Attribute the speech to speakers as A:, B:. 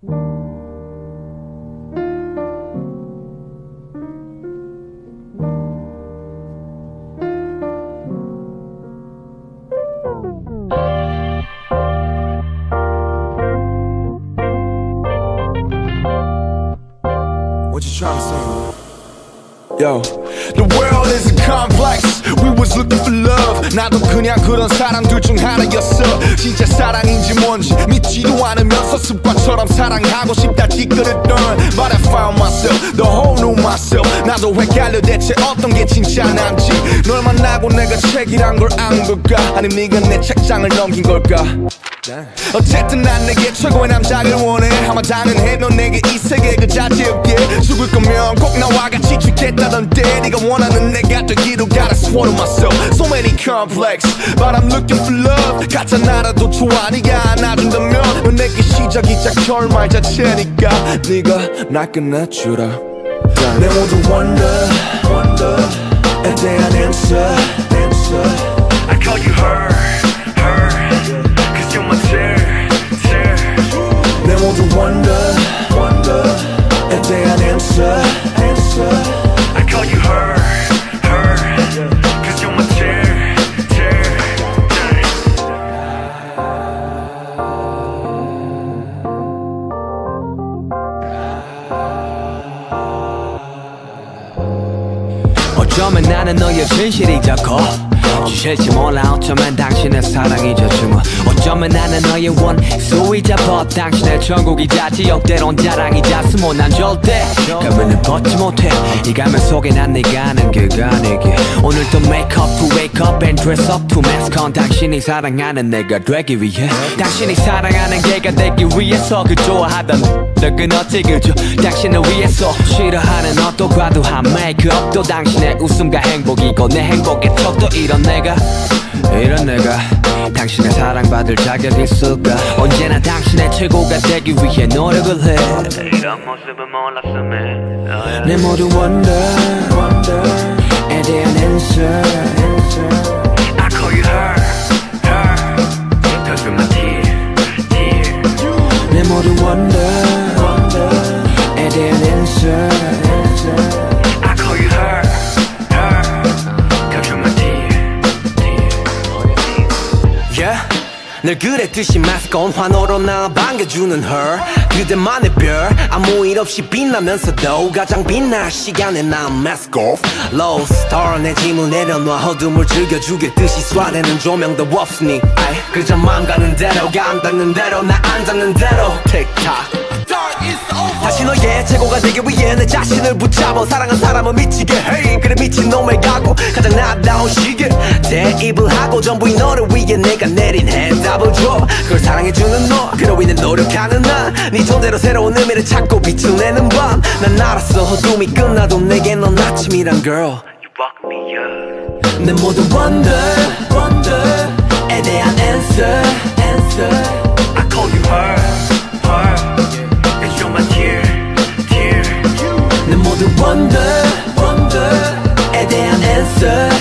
A: What you trying to say? Yo, the world looking for love. 나도 그냥 그런 사람들 중 하나였어. 진짜 사랑인지 뭔지 믿지도 않으면서 습관처럼 사랑하고 싶다 짓거렸던. But I found myself, the whole new myself. 나도 헷갈려 대체 어떤 게 진짜 난지. 널 만나고 내가 책이란 걸 안 걸까? 아니 네가 내 책장을 넘긴 걸까? 어쨌든 난 내게 최고의 남자를 원해 아마 당연해 넌 내게 이 세계 그 자체 없게 죽을 거면 꼭 나와 같이 죽겠다던데 네가 원하는 내가 되기로 gotta swallow myself So many complex But I'm looking for love 가짜 나라도 좋아 네가 안아준다면 넌 내게 시작이자 결말 자체니까 네가 날 끝내주라 내 모두 wonder wonder에 대한 answer answer
B: I call you her, her, cause you're my tear, tear.
A: 내 모두 wonder wonder에 대한 answer answer
C: 어쩌면 나는 너의 진실이 자고 주실지 몰라. 어쩌면 당신의 사랑이자 증오 어쩌면 나는 너의 원수이자 벗 당신의 천국이자 지역대론 자랑이자 스모 난 절대 가면을 벗지 못해. 이 가면 속에 난 네가 아는 그가 내게. 오늘도 make up to wake up and dress up to mask on. 당신이 사랑하는 내가 되기 위해. 당신이 사랑하는 걔가 되기 위해서 그 좋아하던 너 끊었지 그저 당신을 위해서 싫어하는 옷도 과도한 메이크업도 당신의 웃음과 행복이고 내 행복의 척 도 이런 내가 이런 내가 당신의 사랑받을 자격 있을까 언제나 당신의 최고가 되기 위해 노력을 해
B: 이런 모습은 몰랐음에
C: 내 모두 wonder wonder에 대한 answer answer
B: I call you her, her, cause you're my tear, tear.
C: 내 모두 wonder
D: 늘 그랬듯이 마스크 온 환호로 나 반겨주는 her. 그대만의 별 아무 일 없이 빛나면서도 가장 빛날 시간에 난 mask off. Low star 내 짐을 내려놔 어둠을 즐겨주겠듯이 쏴대는 조명도 없으니. 아이 그저 맘 가는 대로 감 닿는 대로 나안 닿는 대로. 틱탁 다시 너의 최고가 되기 위해 내 자신을 붙잡아 사랑한 사람을 미치게. 해 그래 미친놈을 가고 가장 나다운 시계. 대 입을 하고 전부 이 너를 위해 내가 내린 해답을 줘 그걸 사랑해주는 너 그로 인해 노력하는 나네 존재로 새로운 의미를 찾고 빛을 내는 밤난 알았어 어둠이 끝나도 내게 넌 아침이란 girl. 내 모든 wonder, wonder 에 대한 answer, answer.
B: I call you her, her. Cause you're my dear, dear
D: 내 모든 wonder, wonder 에 대한 answer.